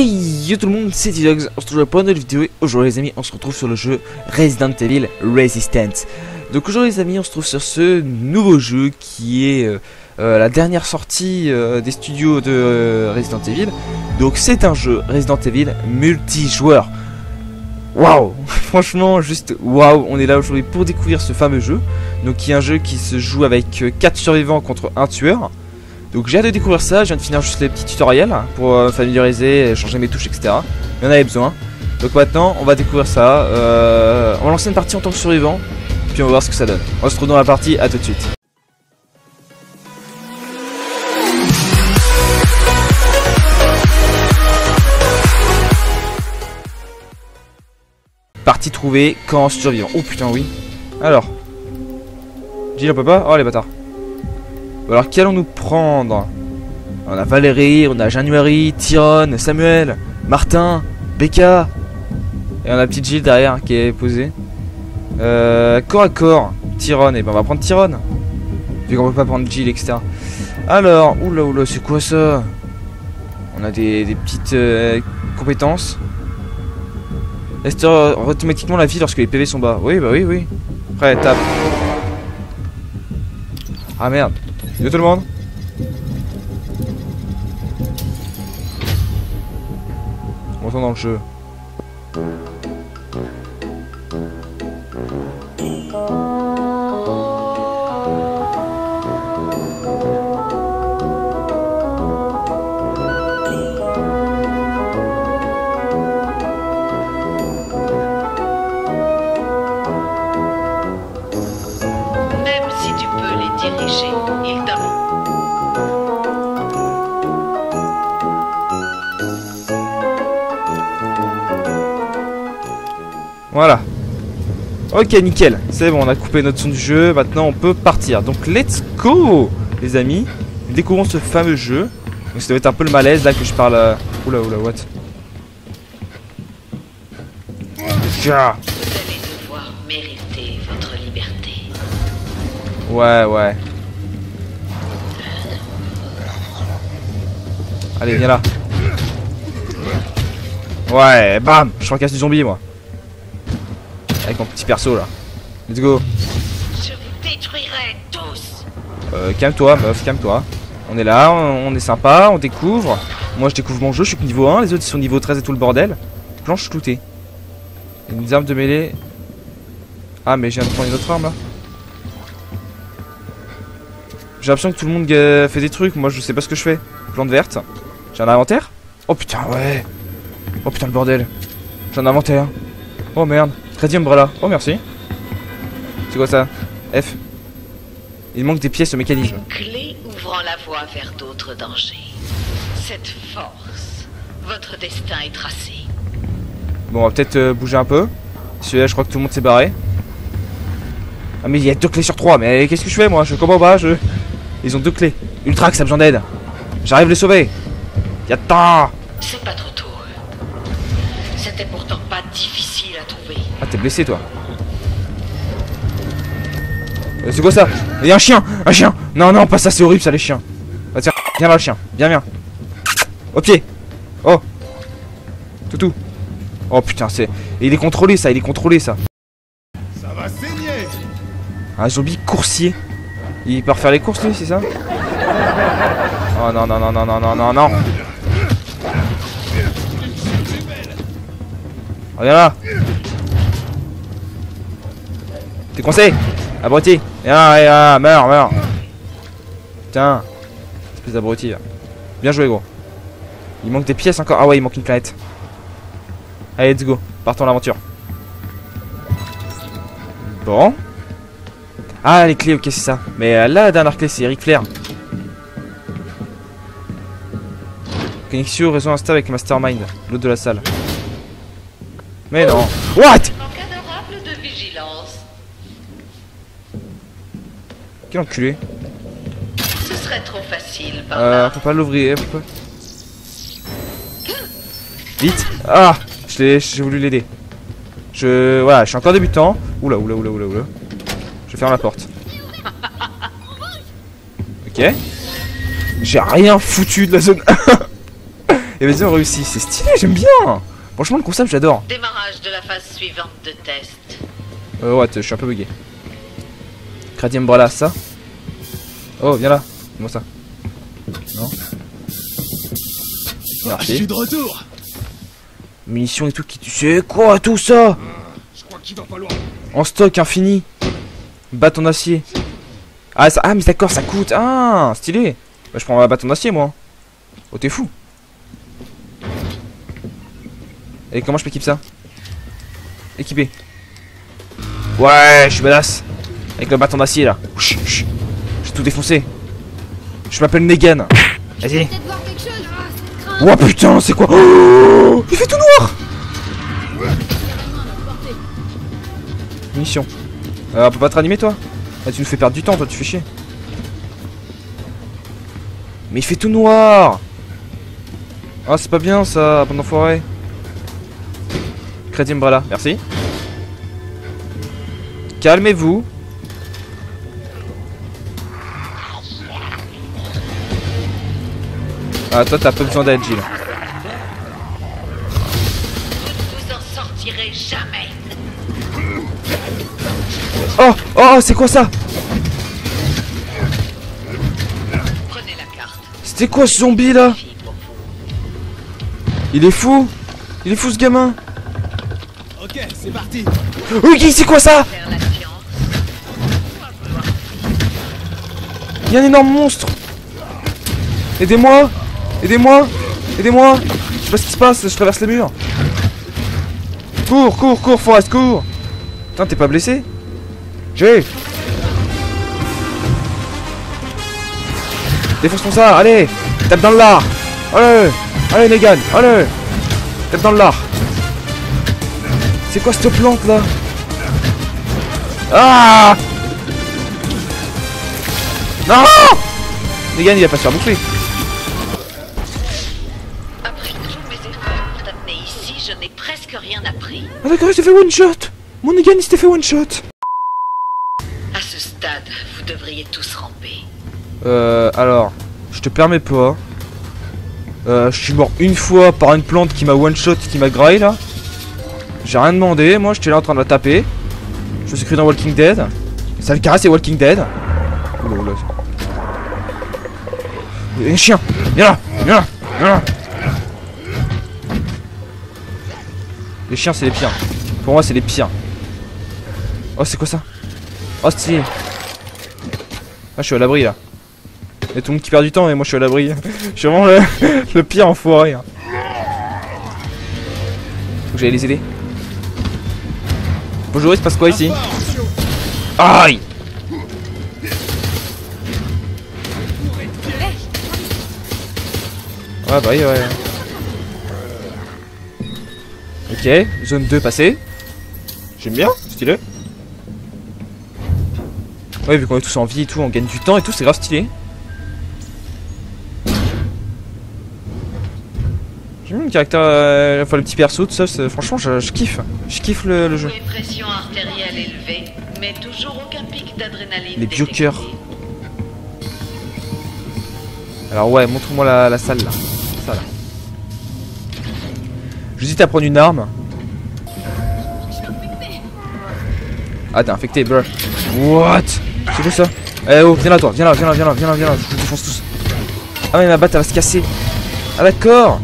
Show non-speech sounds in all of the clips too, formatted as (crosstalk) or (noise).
Hey yo tout le monde, c'est T-Dogs, on se retrouve pour une nouvelle vidéo et aujourd'hui les amis on se retrouve sur le jeu Resident Evil Resistance. Donc aujourd'hui les amis on se trouve sur ce nouveau jeu qui est euh, euh, la dernière sortie euh, des studios de Resident Evil. Donc c'est un jeu Resident Evil multijoueur. Waouh! (laughs) Franchement juste waouh On est là aujourd'hui pour découvrir ce fameux jeu. Donc qui est un jeu qui se joue avec 4 survivants contre un tueur donc j'ai hâte de découvrir ça, je viens de finir juste les petits tutoriels pour euh, familiariser, changer mes touches, etc. Il y en avait besoin. Donc maintenant, on va découvrir ça. Euh, on va lancer une partie en tant que survivant, puis on va voir ce que ça donne. On se retrouve dans la partie, à tout de suite. Partie trouvée, quand survivant. Oh putain, oui. Alors. Jill, on peut pas Oh les bâtards. Alors qu'allons-nous prendre On a Valérie, on a January, Tyrone, Samuel, Martin, Becca. Et on a petite Gilles derrière qui est posée. Euh, corps à corps, Tyrone. Et ben on va prendre Tyrone. Vu qu'on peut pas prendre Jill, etc. Alors, oula oula, c'est quoi ça? On a des, des petites euh, compétences. Restaure automatiquement la vie lorsque les PV sont bas. Oui, bah oui, oui. Après, tape. Ah merde. Yo tout le monde On retourne dans le jeu. Ok, nickel. C'est bon, on a coupé notre son du jeu. Maintenant, on peut partir. Donc, let's go, les amis. Découvrons ce fameux jeu. Donc, ça doit être un peu le malaise là que je parle. euh, Oula, oula, what? Ja. Vous allez mériter votre liberté. Ouais, ouais. Allez, viens là. Ouais, bam Je fracasse du zombie, moi. Avec mon petit perso, là. Let's go. Je vous détruirai tous. Euh, calme-toi, meuf, calme-toi. On est là, on, on est sympa, on découvre. Moi, je découvre mon jeu, je suis que niveau 1. Les autres, ils sont niveau 13 et tout le bordel. Planche cloutée. Une arme de mêlée. Ah, mais j'ai viens de prendre une autre arme, là. J'ai l'impression que tout le monde fait des trucs. Moi, je sais pas ce que je fais. Plante verte. J'ai un inventaire Oh putain, ouais. Oh putain, le bordel. J'ai un inventaire. Oh merde. Crédit Umbrella. Oh merci. C'est quoi ça F. Il manque des pièces au mécanisme. Une clé ouvrant la voie vers d'autres dangers. Cette force, votre destin est tracé. Bon, on va peut-être euh, bouger un peu. Celui-là, je crois que tout le monde s'est barré. Ah, mais il y a deux clés sur trois. Mais qu'est-ce que je fais, moi? Je comprends pas. Je... Ils ont deux clés. Ultrax, ça a besoin d'aide. J'arrive à les sauver. Y'a de temps. C'est pas trop tôt. C'était pourtant pas difficile. Ah, t'es blessé, toi. Euh, c'est quoi ça? Il y a un chien Un chien Non, non, pas ça, c'est horrible, ça, les chiens. Ah, tiens, viens là, le chien. Viens, viens. Au pied Oh Toutou Oh putain, c'est. Il est contrôlé, ça, il est contrôlé, ça. Ça va saigner Un zombie coursier. Il part faire les courses, lui, c'est ça? Oh non, non, non, non, non, non, non, non là T'es coincé Abruti. Viens viens meurs, meurs. Putain Espèce d'abruti. Bien joué gros. Il manque des pièces encore. Ah ouais il manque une planète. Allez let's go. Partons l'aventure. Bon. Ah, les clés, ok, c'est ça. Mais euh, là, la dernière clé, c'est Eric Flair. Connexion, réseau Insta avec Mastermind, l'autre de la salle. Mais non. What Manque adorable de vigilance. Quel enculé. Ce serait trop facile par Euh, là. peut pas l'ouvrir, peut pas. Vite Ah je l'ai- J'ai voulu l'aider. Je... Voilà, je suis encore débutant. Oula, oula, oula, oula, oula. Je ferme la porte. Ok. J'ai rien foutu de la zone. (laughs) Et vas-y, on réussit. C'est stylé, j'aime bien. Franchement, le concept, j'adore. Démarrage de la phase suivante de test. Euh, ouais, je suis un peu bugué. Crédit Umbrella, ça Oh, viens là. Moi ça? Non Ah, je Merci. suis de retour Munitions et tout qui. C'est quoi tout ça? Je crois qu'il va falloir... En stock infini. Bâton d'acier. Ah, ça, ah, mais d'accord, ça coûte. Ah, stylé. Bah, je prends un bâton d'acier, moi. Oh, t'es fou. Et comment je m'équipe ça? Équipé. Ouais, je suis badass. Avec le bâton d'acier, là. Chut, chut. Tout défoncé. Je m'appelle Negan. Vas-y. Oh putain, c'est quoi? Oh Il fait tout noir Mission. Euh, on peut pas te ranimer toi? Ah, Tu nous fais perdre du temps toi, tu fais chier. Mais il fait tout noir Ah c'est pas bien ça, bande d'enfoirés. Crédit Umbrella, merci. Calmez-vous. Ah toi t'as pas besoin d'aide Gilles. Vous en sortirez jamais. Oh Oh c'est quoi ça? Prenez la carte. C'était quoi ce zombie là? Il est fou Il est fou ce gamin Ok, c'est parti Oui c'est quoi ça? Il y a un énorme monstre Aidez-moi Aidez-moi Aidez-moi. Je sais pas ce qui se passe, je traverse les murs. Cours, cours, cours, Forest, cours. Putain, t'es pas blessé? J'ai. Défonce ton ça, allez. Tape dans le lard. Allez Allez, Negan, allez. Tape dans le lard. C'est quoi cette plante là? Ah! Non! Negan, il va pas se faire bouffer Ah d'accord, il s'est fait one shot Mon Negan, il s'était fait one shot À ce stade, vous devriez tous ramper. Euh, alors, je te permets pas. Euh, je suis mort une fois par une plante qui m'a one shot, qui m'a graille là. J'ai rien demandé, moi j'étais là en train de la taper. Je me suis cru dans Walking Dead. Ça le caresse, c'est Walking Dead. Oula, oula. Il y a un chien Viens là Viens là Viens là Les chiens c'est les pires. Pour moi c'est les pires. Oh c'est quoi ça? Oh stylé Ah je suis à l'abri là. Il y a tout le monde qui perd du temps et moi je suis à l'abri. (laughs) je suis vraiment le, (laughs) le pire enfoiré. hein. Faut que j'aille les aider. Bonjour, il se passe quoi ici? Aïe Ouais bah oui ouais. Ok, zone 2 passée. J'aime bien, stylé. Ouais vu qu'on est tous en vie et tout, on gagne du temps et tout, c'est grave stylé. J'aime bien le caractère, euh, enfin le petit perso, tout ça, franchement je, je kiffe. Je kiffe le, le jeu. Une pression artérielle élevée, mais toujours aucun pic d'adrénaline. Les détecté. biocœurs. Alors ouais, montre-moi la, la salle là. Ça là. J'hésite à prendre une arme. Ah t'es infecté, bro. What? C'est quoi ça Eh oh, viens là toi, viens là, viens là, viens là, viens là, viens là, je vous défonce tous. Ah mais ma batte elle va se casser. Ah d'accord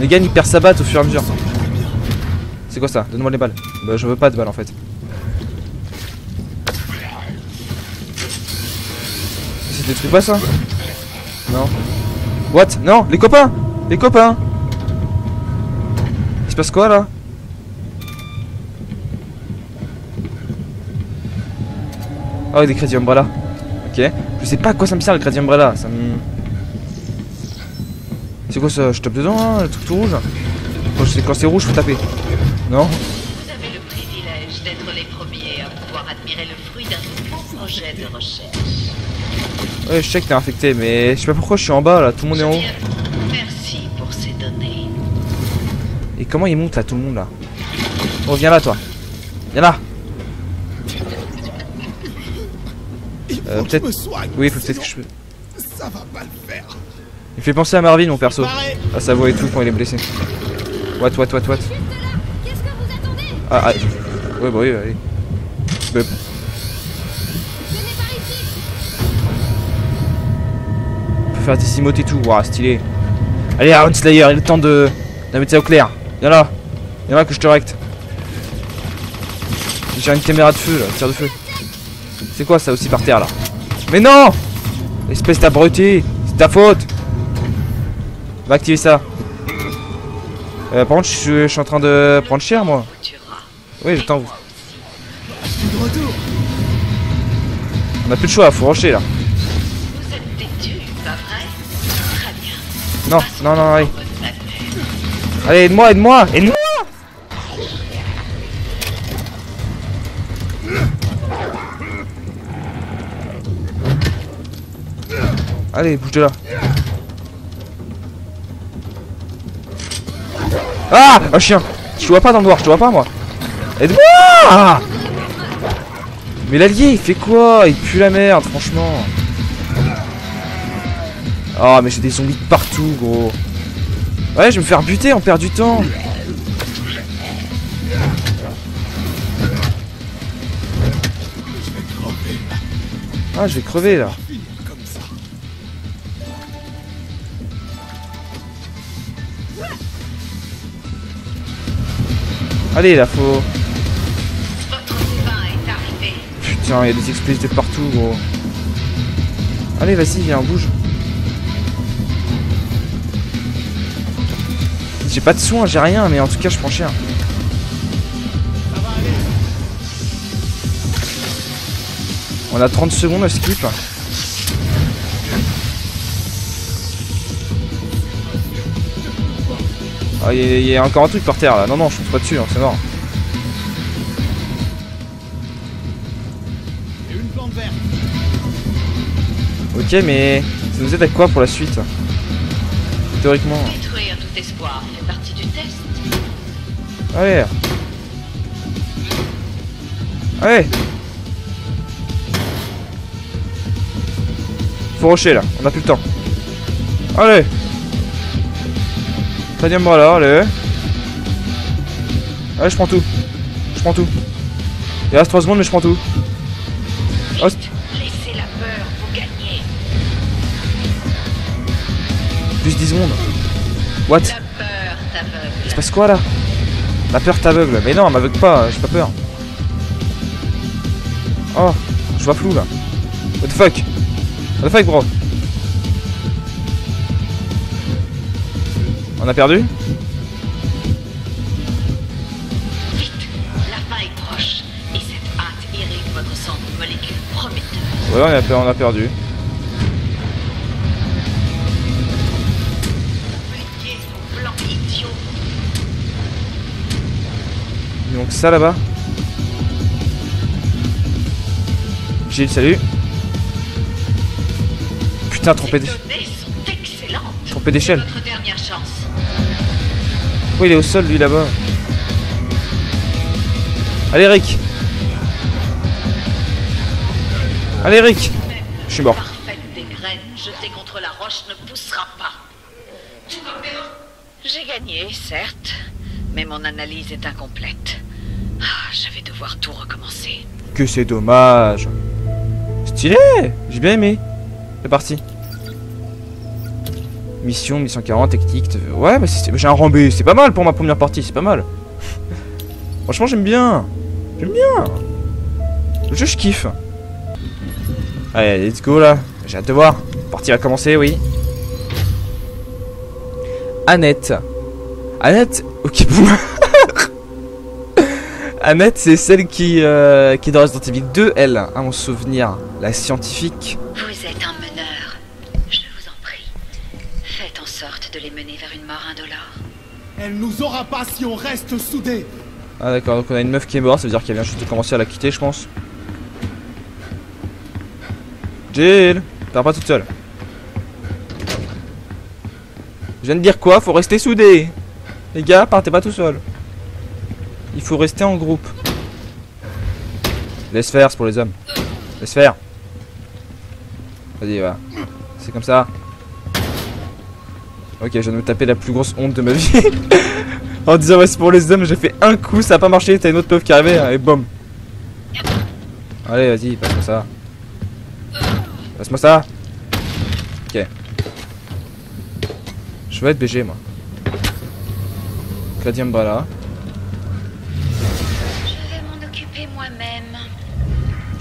Negan il perd sa batte au fur et à mesure. C'est quoi ça? Donne-moi les balles. Bah je veux pas de balles en fait. C'est des trucs pas ça? Non. What? Non, les copains Les copains Il se passe quoi là Ah, des crédits Umbrella. Ok. Je sais pas à quoi ça me sert le crédit Umbrella. Ça me. C'est quoi ça? Je tape dedans, hein, le truc tout rouge? Quand c'est quand c'est rouge, faut taper. Non? Vous avez le privilège d'être les premiers à pouvoir admirer le fruit d'un nouveau projet de recherche. Ouais, je sais que t'es infecté, mais je sais pas pourquoi je suis en bas là, tout le monde est en haut. Bien, Merci pour ces données. Et comment il monte là, tout le monde là Oh, viens là toi. Viens là. Il faut Euh, peut-être- Oui, faut peut-être que je. Ça va pas le faire Il fait penser à Marvin, mon perso. À sa voix et tout quand il est blessé. What, what, what, what Juste là Qu'est-ce que vous attendez Ah, ah. Ouais, bah oui, allez. Bah, Venez par ici on peut faire des emotes et tout. Waouh, stylé. Allez, Aaron Slayer, il est le temps de, mettre ça au clair. Viens là. Viens là que je te recte. J'ai une caméra de feu là, tir de feu. C'est quoi ça aussi par terre là? Mais non Espèce d'abruti C'est ta faute Va activer ça. Euh, par contre, je suis, je suis en train de prendre cher moi. Vous. Oui, j'attends. Retour. On a plus de choix, faut rusher là. Vous êtes têtu, pas vrai? Très bien. Non, non, non, au allez. aide-moi, aide-moi Aide-moi Allez, bouge de là. Ah Un chien Je te vois pas dans le noir, je te vois pas moi. Aide-moi Mais l'allié, il fait quoi? Il pue la merde, franchement. Ah, mais j'ai des zombies de partout, gros. Ouais, je vais me faire buter, on perd du temps. Ah, je vais crever là. Allez, là, faut. Putain, il y a des explosifs de partout, gros. Allez, vas-y, viens, bouge. Pas de soins, j'ai rien, mais en tout cas, je prends cher. On a 30 secondes à skip. Ah, il y, a- encore un truc par terre là. Non, non, je fonce pas dessus, hein, c'est mort. Ok, mais ça nous aide à quoi pour la suite Théoriquement? Tout espoir Allez. Allez. Faut rusher là, on a plus le temps. Allez. Troisième bras là, allez. Allez, je prends tout. Je prends tout. Il reste 3 secondes, mais je prends tout. Oh, laissez la peur vous gagner. plus 10 secondes. What? Il se passe quoi là? La peur t'aveugle. Mais non, elle m'aveugle pas, j'ai pas peur. Oh, je vois flou là. What the fuck? What the fuck, bro? On a perdu? Vite, la fin est proche. Et cette hâte irrigue votre sang de molécules prometteuses. Ouais, on a, per- on a perdu. Donc ça là-bas. Gilles, salut. Putain, trompé Ces d'- données sont excellentes. trompé d'échelle. Pourquoi il est au sol lui là-bas Allez Rick Allez Rick Je suis mort. Parfaite des graines jetées contre la roche ne poussera pas. J'ai gagné, certes, mais mon analyse est incomplète. Devoir tout recommencer. Que c'est dommage. Stylé. J'ai bien aimé. C'est parti. Mission, mission 40, technique... Ouais, bah j'ai un rambé, c'est pas mal pour ma première partie, c'est pas mal. (laughs) Franchement j'aime bien. J'aime bien. Le jeu je kiffe. Allez, let's go là. J'ai hâte de voir. Partie va commencer, oui. Annette. Annette Ok, (laughs) Annette, c'est celle qui, euh, qui est dans Resident Evil 2, elle, à mon souvenir, la scientifique. Vous êtes un meneur. Je vous en prie. Faites en sorte de les mener vers une mort indolore. Elle nous aura pas si on reste soudés. Ah d'accord, donc on a une meuf qui est morte, ça veut dire qu'elle vient juste de commencer à la quitter, je pense. Jill, pars pas toute seule. Je viens de dire quoi Faut rester soudés. Les gars, partez pas tout seul. Il faut rester en groupe. Laisse faire, c'est pour les hommes. Laisse faire. Vas-y, va. C'est comme ça. Ok, je viens de me taper la plus grosse honte de ma vie. (laughs) en disant, c'est pour les hommes, j'ai fait un coup, ça a pas marché, t'as une autre meuf qui arrivait, et boum. Allez, vas-y, passe-moi ça. Passe-moi ça. Ok. Je vais être BG, moi. Crédit Umbrella.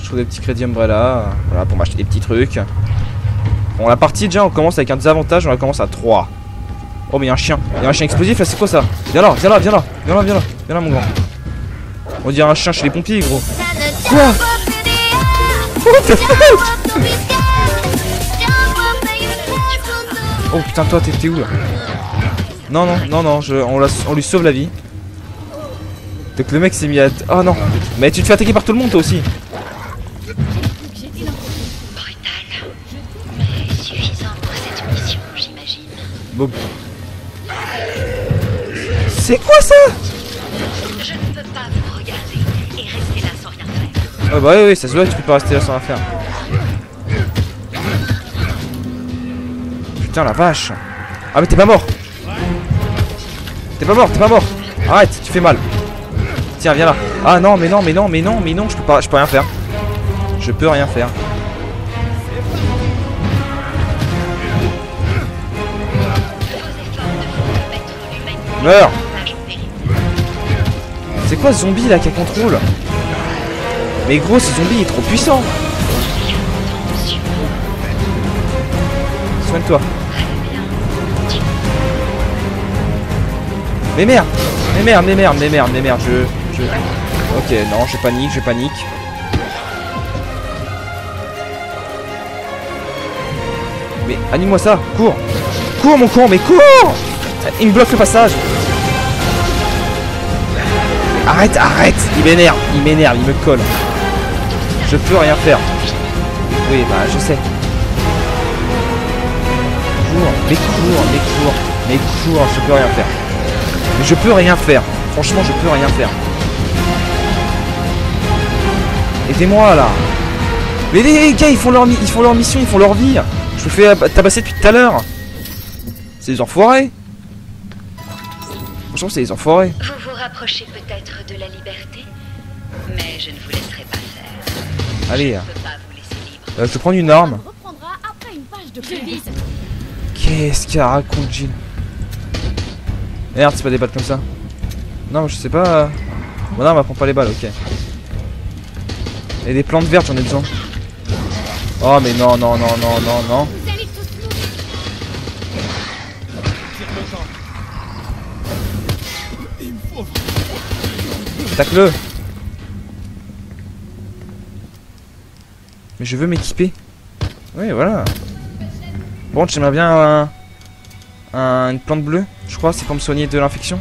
Trouve des petits crédits Umbrella. Voilà, pour m'acheter des petits trucs. Bon, la partie, déjà, on commence avec un désavantage, on la commence à 3. Oh, mais il y a un chien. Il y a un chien explosif, là, c'est quoi ça? Viens là, viens là, viens là, viens là, viens là, viens là, mon grand. On dirait un chien chez les pompiers, gros. Quoi? What the fuck Oh putain, toi, t'es t'es où là? Non, non, non, non, je, on, la- on lui sauve la vie. Donc le mec s'est mis à. Oh non Mais tu te fais attaquer par tout le monde, toi aussi C'est quoi ça? Je ne peux pas vous regarder et rester là sans rien faire. Ah bah oui, oui, ça se voit, tu peux pas rester là sans rien faire. Putain la vache Ah mais t'es pas mort T'es pas mort, t'es pas mort Arrête, tu fais mal Tiens, viens là Ah non, mais non, mais non, mais non, mais non, je peux pas, je peux rien faire. Je peux rien faire. Meurs. C'est quoi ce zombie là qui contrôle Mais gros, ce zombie il est trop puissant Soigne-toi. Mais merde Mais merde, mais merde, mais merde, mais merde, je... je... Ok, non, je panique, je panique. Mais anime-moi ça, cours Cours mon con, mais cours Il me bloque le passage Arrête, arrête Il m'énerve, il m'énerve, il me colle. Je peux rien faire. Oui, bah je sais. Cours, mais cours, mais cours, mais cours, je peux rien faire. Mais je peux rien faire. Franchement, je peux rien faire. Aidez-moi là. Mais les, gars, ils font leur ils font leur mission, ils font leur vie. Je me fais ab- tabasser depuis tout à l'heure. C'est des enfoirés. Franchement, c'est des enfoirés. Vous vous rapprochez peut-être de la liberté, mais je ne vous laisserai pas faire. Allez, Je ne peux pas vous laisser libre. euh, je vais prendre une arme. Qu'est-ce qu'elle raconte, Jill? Merde, c'est pas des balles comme ça. Non, je sais pas. euh. Bon, non, on va prendre pas les balles, ok. Et des plantes vertes, j'en ai besoin. Oh, mais non, non, non, non, non, non. Attaque-le Mais je veux m'équiper. Oui, voilà. Bon, j'aimerais bien un, un- une plante bleue, je crois, c'est pour me soigner de l'infection.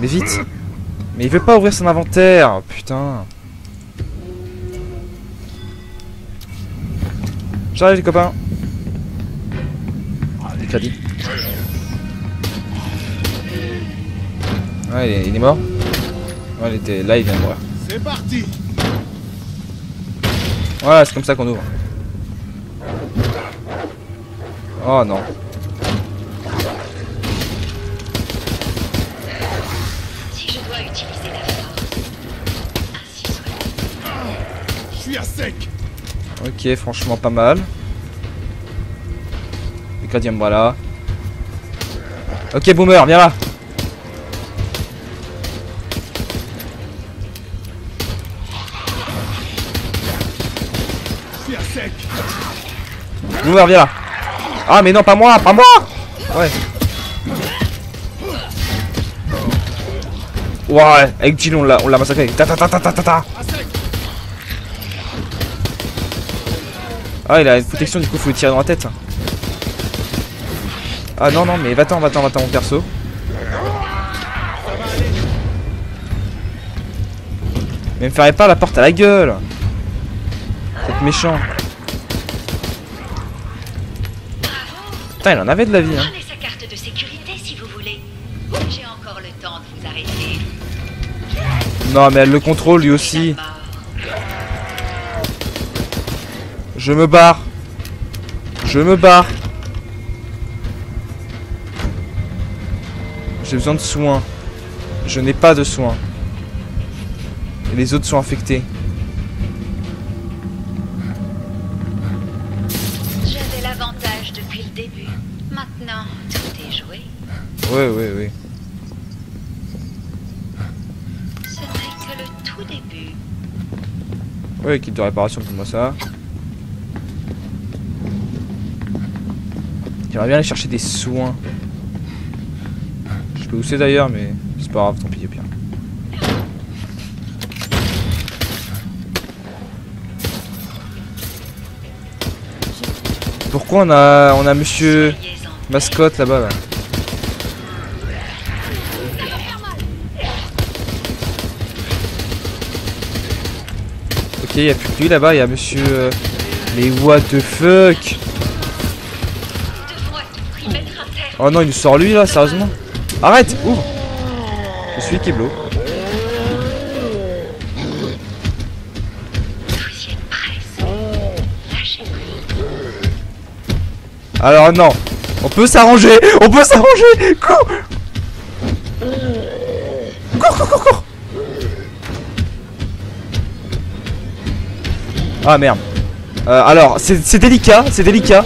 Mais vite Mais il veut pas ouvrir son inventaire Putain J'arrive les copains Des Ouais, il est, il est mort Ouais, il était là, il vient de mourir. C'est parti Voilà, c'est comme ça qu'on ouvre. Oh non. Si je dois utiliser la force, ainsi soit. Je suis à sec Ok, franchement pas mal. Le crédit umbrella. Ok, boomer, viens là. Boomer, viens là. Ah, mais non, pas moi, pas moi. Ouais. Ouais, avec Jill, on l'a on l'a massacré. Ta ta ta ta ta ta ta. À sec Ah, il a une protection, du coup, faut lui tirer dans la tête. Ah non, non, mais va-t'en, va-t'en, va-t'en, mon perso. Mais me ferez pas la porte à la gueule C'est méchant. Putain, il en avait de la vie. Hein. Non, mais elle le contrôle lui aussi. Je me barre. Je me barre. J'ai besoin de soins. Je n'ai pas de soins. Et les autres sont infectés. Ouais, ouais, ouais. Ce n'est que le tout début. Ouais, équipe de réparation pour moi ça. J'aimerais bien aller chercher des soins. Je pas où c'est d'ailleurs, mais c'est pas grave, tant pis, pire. Pourquoi on a on a monsieur mascotte là-bas là? Ok, y a plus que lui là-bas, y a monsieur. Mais what the fuck. Oh non, il nous sort lui là, sérieusement Arrête Ouvre Je suis Keblo. Alors non On peut s'arranger On peut s'arranger Cours Cours, cours, cours, cours Ah merde. Euh, alors, c'est délicat, c'est délicat.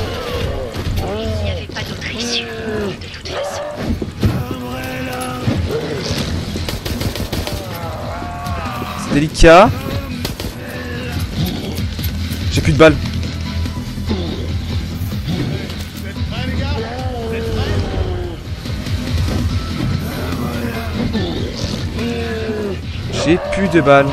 C'est délicat. J'ai plus de balles. J'ai plus de balles.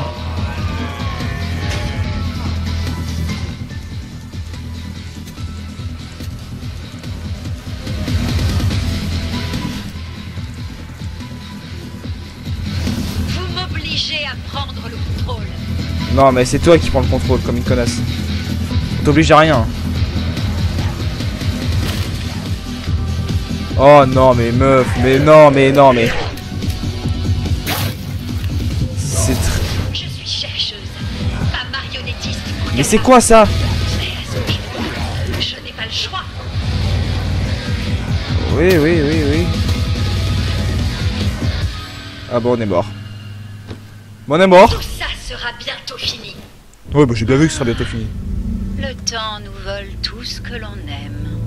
Non, mais c'est toi qui prends le contrôle comme une connasse. On t'oblige à rien. Oh non, mais meuf, mais non, mais non, mais. C'est tr- Je suis chercheuse, pas marionnettiste. pour Mais c'est quoi ça? Oui, oui, oui, oui. Ah bon, on est mort. Bon, on est mort. Sera bientôt fini. Ouais, bah j'ai bien vu que ce sera bientôt fini. Le temps nous vole tout ce que l'on aime.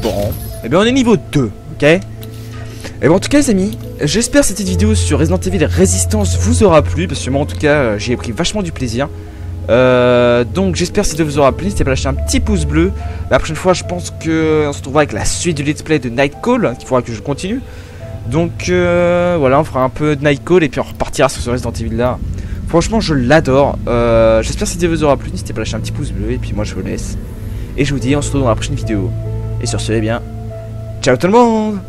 Bon. Eh bien, on est niveau 2, ok? Et bon, en tout cas, les amis, j'espère que cette petite vidéo sur Resident Evil Resistance vous aura plu, parce que moi, en tout cas, euh, j'y ai pris vachement du plaisir. Euh, donc, j'espère que cette vidéo vous aura plu. N'hésitez pas à lâcher un petit pouce bleu. La prochaine fois, je pense que on se retrouvera avec la suite du let's play de Nightcall, hein, qu'il faudra que je continue. Donc, euh, voilà, on fera un peu de Nightcall et puis on repartira sur ce Resident Evil là. Franchement, je l'adore. Euh, j'espère que cette vidéo vous aura plu. N'hésitez pas à lâcher un petit pouce bleu et puis moi, je vous laisse. Et je vous dis, on se retrouve dans la prochaine vidéo. Et sur ce, eh bien, ciao tout le monde